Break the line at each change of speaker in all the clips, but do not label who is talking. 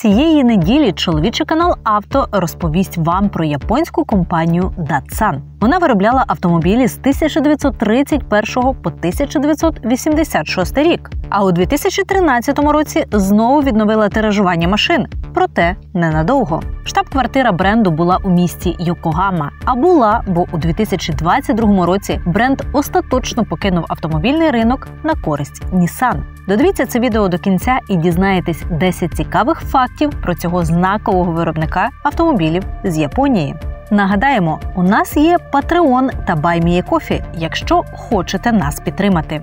Цієї неділі чоловічий канал Авто розповість вам про японську компанію Datsun. Вона виробляла автомобілі з 1931 по 1986 рік. А у 2013 році знову відновила тиражування машин, проте ненадовго. Штаб-квартира бренду була у місті Йокогама. А була, бо у 2022 році бренд остаточно покинув автомобільний ринок на користь Nissan. Додивіться це відео до кінця і дізнаєтесь 10 цікавих фактів про цього знакового виробника автомобілів з Японії. Нагадаємо, у нас є Patreon та BuyMeACoffee, якщо хочете нас підтримати.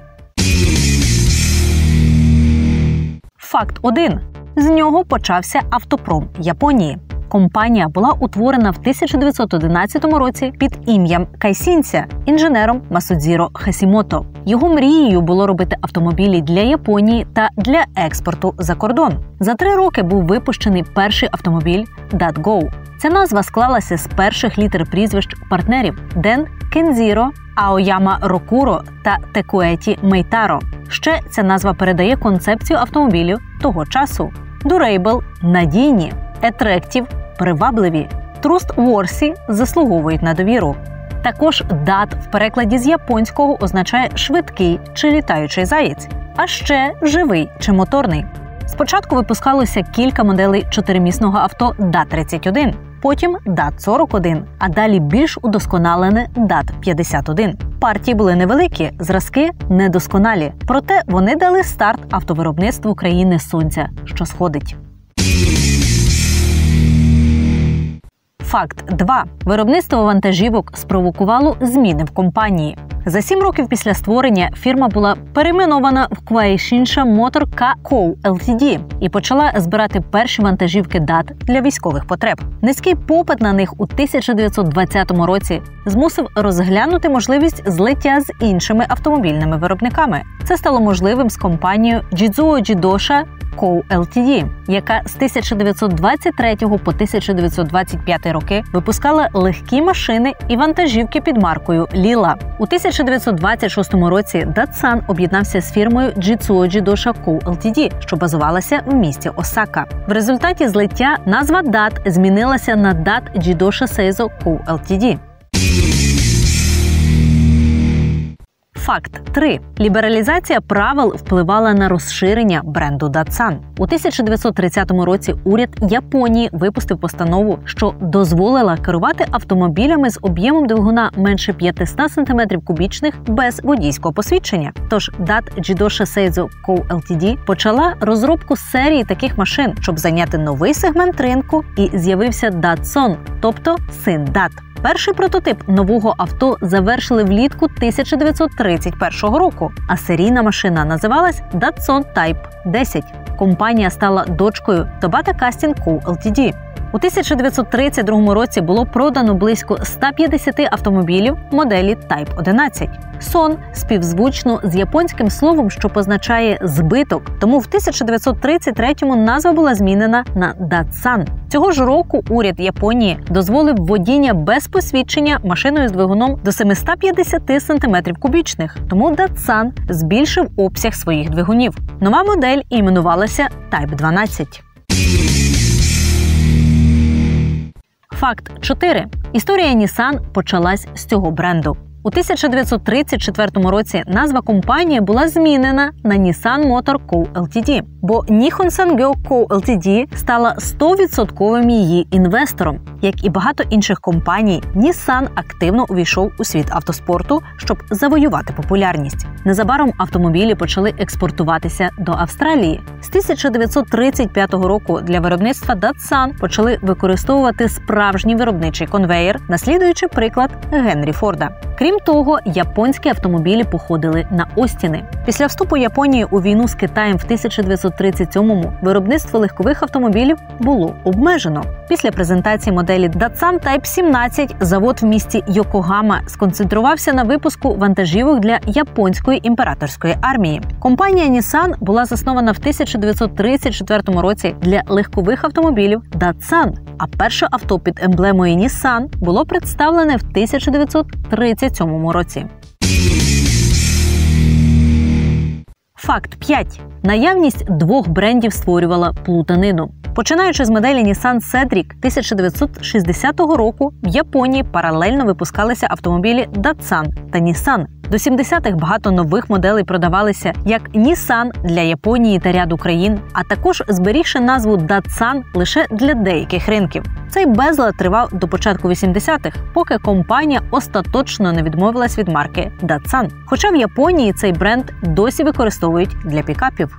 Факт 1. З нього почався автопром Японії. Компанія була утворена в 1911 році під ім'ям Кайсінця інженером Масудзіро Хасімото. Його мрією було робити автомобілі для Японії та для експорту за кордон. За три роки був випущений перший автомобіль DatGo. Ця назва склалася з перших літер прізвищ партнерів Ден Кензіро, Аояма Рокуро та Текуеті Мейтаро. Ще ця назва передає концепцію автомобілів того часу: Durable – надійні, Attractive – привабливі, Trustworthy – заслуговують на довіру. Також дат в перекладі з японського означає швидкий чи літаючий заєць, а ще живий чи моторний. Спочатку випускалося кілька моделей чотиримісного авто DAT-31, потім DAT-41, а далі більш удосконалене DAT-51. Партії були невеликі, зразки недосконалі, проте вони дали старт автовиробництву країни сонця, що сходить. Факт 2. виробництво вантажівок спровокувало зміни в компанії. За сім років після створення фірма була перейменована в Квайшінша Motor Co. Ltd. і почала збирати перші вантажівки дат для військових потреб. Низький попит на них у 1920 році змусив розглянути можливість злиття з іншими автомобільними виробниками. Це стало можливим з компанією Jidzuo Jidosha Co. Ltd., яка з 1923 по 1925 роки випускала легкі машини і вантажівки під маркою Ліла. У 1926 році Datsun об'єднався з фірмою Jitsuo Jidosha Co. Ltd., що базувалася в місті Осака. В результаті злиття назва DAT змінилася на DAT Jidosha Seizo Co. Ltd. Факт 3. лібералізація правил впливала на розширення бренду Datsun. У 1930 році уряд Японії випустив постанову, що дозволила керувати автомобілями з об'ємом двигуна менше 500 см кубічних без водійського посвідчення. Тож DAT Jidosha Seizo Co. Ltd. почала розробку серії таких машин, щоб зайняти новий сегмент ринку, і з'явився Datsun, тобто син DAT. Перший прототип нового авто завершили влітку 1931 року, а серійна машина називалась Datsun Type 10. Компанія стала дочкою Tobata Casting Co. Ltd. У 1932 році було продано близько 150 автомобілів моделі Type 11. Сон співзвучно з японським словом, що позначає збиток. Тому в 1933-му назва була змінена на Datsun. Цього ж року уряд Японії дозволив водіння без посвідчення машиною з двигуном до 750 см кубічних. Тому Datsun збільшив обсяг своїх двигунів. Нова модель іменувалася Type 12. Факт 4. Історія Nissan почалась з цього бренду. У 1934 році назва компанії була змінена на Nissan Motor Co. Ltd., бо Nihon Sangyo Co. Ltd. стала 100% її інвестором. Як і багато інших компаній, Nissan активно увійшов у світ автоспорту, щоб завоювати популярність. Незабаром автомобілі почали експортуватися до Австралії. З 1935 року для виробництва Datsun почали використовувати справжній виробничий конвеєр, наслідуючи приклад Генрі Форда. Крім того, японські автомобілі походили на Остіни. Після вступу Японії у війну з Китаєм в 1937-му виробництво легкових автомобілів було обмежено. Після презентації моделі Datsun Type 17 завод в місті Йокогама сконцентрувався на випуску вантажівок для японської імператорської армії. Компанія Nissan була заснована в 1934 році для легкових автомобілів Datsun, а перше авто під емблемою Nissan було представлене в 1937 році. Факт 5. Наявність двох брендів створювала плутанину. Починаючи з моделі Nissan Cedric 1960 року, в Японії паралельно випускалися автомобілі Datsun та Nissan. До 70-х багато нових моделей продавалися як Nissan для Японії та ряду країн, а також зберігши назву Datsun лише для деяких ринків. Цей безлад тривав до початку 80-х, поки компанія остаточно не відмовилась від марки Datsun. Хоча в Японії цей бренд досі використовують для пікапів.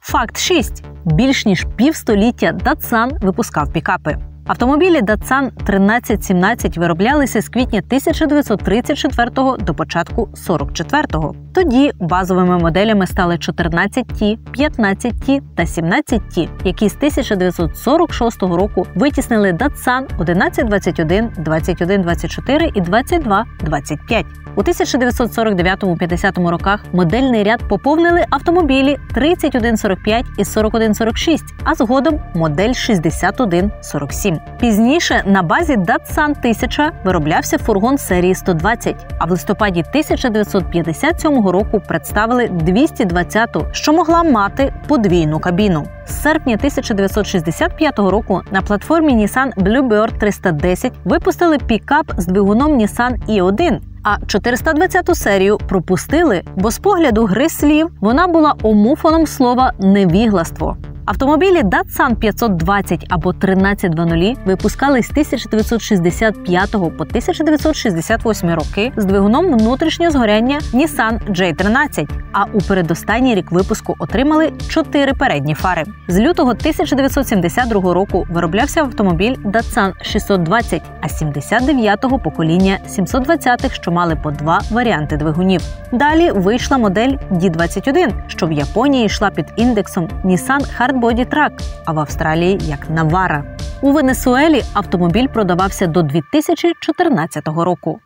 Факт 6. більш ніж півстоліття Датсан випускав пікапи. Автомобілі Datsun 1317 вироблялися з квітня 1934 до початку 44-го. Тоді базовими моделями стали 14T, 15T та 17T, які з 1946 року витіснили Datsun 1121, 2124 і 2225. У 1949-50 роках модельний ряд поповнили автомобілі 3145 і 4146, а згодом модель 6147. Пізніше на базі Datsun 1000 вироблявся фургон серії 120, а в листопаді 1957 року представили 220-ту, що могла мати подвійну кабіну. З серпня 1965 року на платформі Nissan Bluebird 310 випустили пікап з двигуном Nissan i1, а 420-ту серію пропустили, бо з погляду гри слів вона була омуфоном слова невігластво. Автомобілі Datsun 520 або 1320 випускали з 1965 по 1968 роки з двигуном внутрішнього згоряння Nissan J13, а у передостанній рік випуску отримали чотири передні фари. З лютого 1972 року вироблявся автомобіль Datsun 620, а 79-го покоління 720-х, що мали по два варіанти двигунів. Далі вийшла модель D21, що в Японії йшла під індексом Nissan Hard Truck, а в Австралії як Навара. У Венесуелі автомобіль продавався до 2014 року.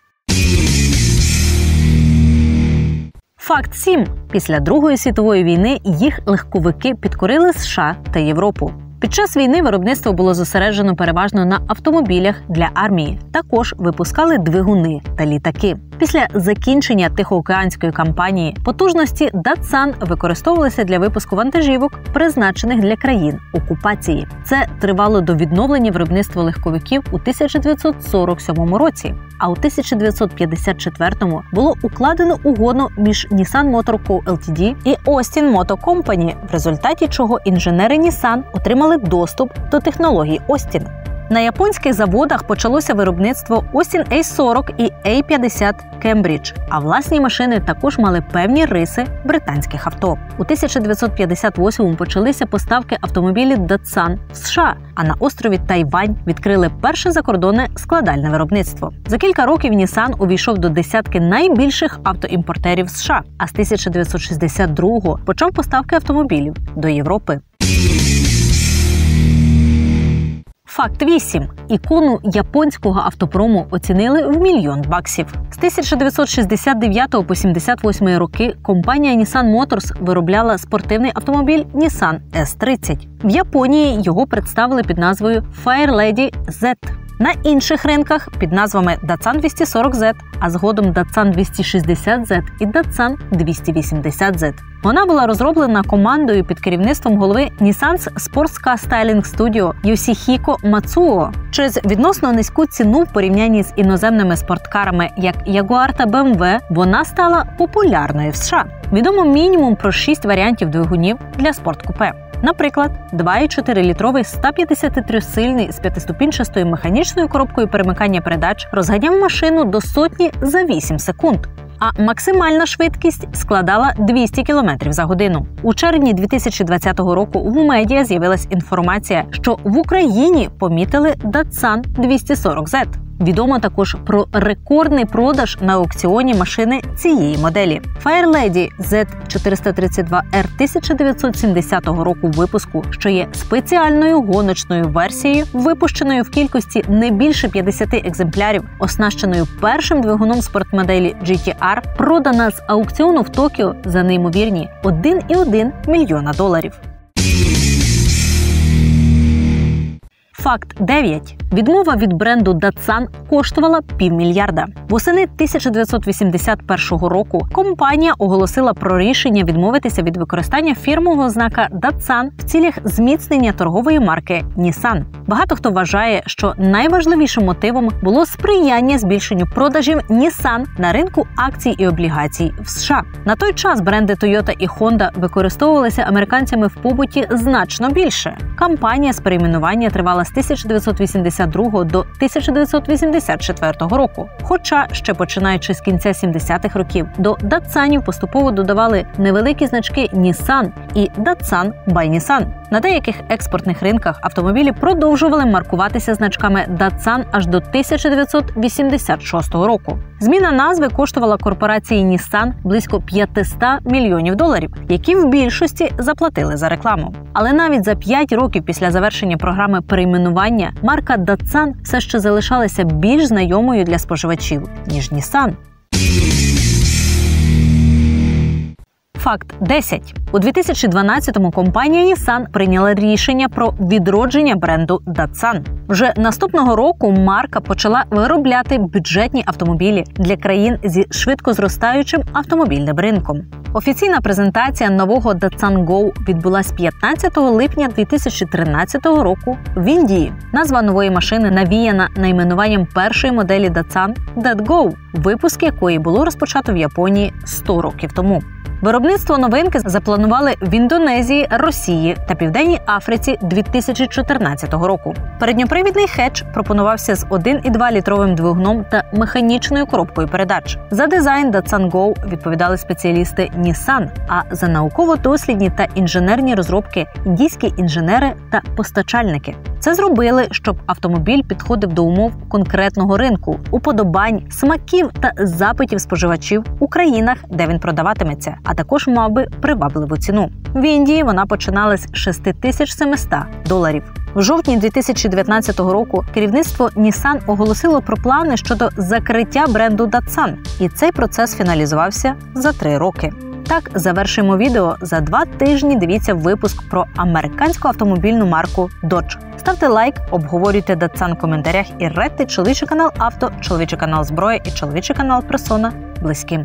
Факт 7. після Другої світової війни їх легковики підкорили США та Європу. Під час війни виробництво було зосереджено переважно на автомобілях для армії. Також випускали двигуни та літаки. Після закінчення тихоокеанської кампанії потужності Datsun використовувалися для випуску вантажівок, призначених для країн окупації. Це тривало до відновлення виробництва легковиків у 1947 році. А у 1954-му було укладено угоду між Nissan Motor Co. Ltd. і Austin Motor Company, в результаті чого інженери Nissan отримали доступ до технологій Austin. На японських заводах почалося виробництво Austin A40 і A50 Cambridge, а власні машини також мали певні риси британських авто. У 1958-му почалися поставки автомобілів Datsun в США. А на острові Тайвань відкрили перше закордонне складальне виробництво. За кілька років Nissan увійшов до десятки найбільших автоімпортерів США. А з 1962-го почав поставки автомобілів до Європи. Факт 8. ікону японського автопрому оцінили в мільйон баксів. З 1969 по 78 роки компанія Nissan Motors виробляла спортивний автомобіль Nissan S30. В Японії його представили під назвою Fire Lady Z. На інших ринках під назвами Datsun 240Z, а згодом Datsun 260Z і Datsun 280Z. Вона була розроблена командою під керівництвом голови Nissan's Sports Car Styling Studio Йосіхіко Мацуо. Через відносно низьку ціну в порівнянні з іноземними спорткарами, як Jaguar та BMW, вона стала популярною в США. Відомо мінімум про шість варіантів двигунів для спорткупе. Наприклад, 2,4-літровий 153-сильний з п'ятиступінчастою механічною коробкою перемикання передач розганяв машину до сотні за 8 секунд. А максимальна швидкість складала 200 км за годину. У червні 2020 року в медіа з'явилась інформація, що в Україні помітили Datsun 240Z. Відомо також про рекордний продаж на аукціоні машини цієї моделі. Firelady Z432R 1970 року випуску, що є спеціальною гоночною версією, випущеною в кількості не більше 50 екземплярів, оснащеною першим двигуном спортмоделі GTR, продана з аукціону в Токіо за неймовірні 1,1 мільйона доларів. Факт 9. Відмова від бренду Datsun коштувала півмільярда. Восени 1981 року компанія оголосила про рішення відмовитися від використання фірмового знака Datsun в цілях зміцнення торгової марки Nissan. Багато хто вважає, що найважливішим мотивом було сприяння збільшенню продажів Nissan на ринку акцій і облігацій в США. На той час бренди Toyota і Honda використовувалися американцями в побуті значно більше. Кампанія з перейменування тривала 1982 до 1984 року. Хоча ще починаючи з кінця 70-х років до Датсанів поступово додавали невеликі значки Nissan і Datsun Nissan. На деяких експортних ринках автомобілі продовжували маркуватися значками Datsun аж до 1986 року. Зміна назви коштувала корпорації Nissan близько 500 мільйонів доларів, які в більшості заплатили за рекламу. Але навіть за 5 років після завершення програми перейменування марка Datsun все ще залишалася більш знайомою для споживачів ніж Nissan. Факт 10. у 2012-му компанія Nissan прийняла рішення про відродження бренду Datsun. Вже наступного року марка почала виробляти бюджетні автомобілі для країн зі швидко зростаючим автомобільним ринком. Офіційна презентація нового Datsun Go відбулась 15 липня 2013 року в Індії. Назва нової машини навіяна найменуванням першої моделі Datsun That Go, випуск якої було розпочато в Японії 100 років тому. Виробництво новинки запланували в Індонезії, Росії та Південній Африці 2014 року. Передньопривідний хедж пропонувався з 1,2 літровим двигуном та механічною коробкою передач. За дизайн Datsun Go відповідали спеціалісти Nissan, а за науково-дослідні та інженерні розробки індійські інженери та постачальники. Це зробили, щоб автомобіль підходив до умов конкретного ринку, уподобань, смаків та запитів споживачів у країнах, де він продаватиметься, а також мав би привабливу ціну. В Індії вона починала з 6700 доларів. В жовтні 2019 року керівництво Nissan оголосило про плани щодо закриття бренду Datsun, і цей процес фіналізувався за три роки. Так, завершуємо відео за два тижні. Дивіться випуск про американську автомобільну марку Dodge. Ставте лайк, обговорюйте датсан в коментарях і редьте чоловічий канал авто, чоловічий канал зброя і чоловічий канал Персона близьким.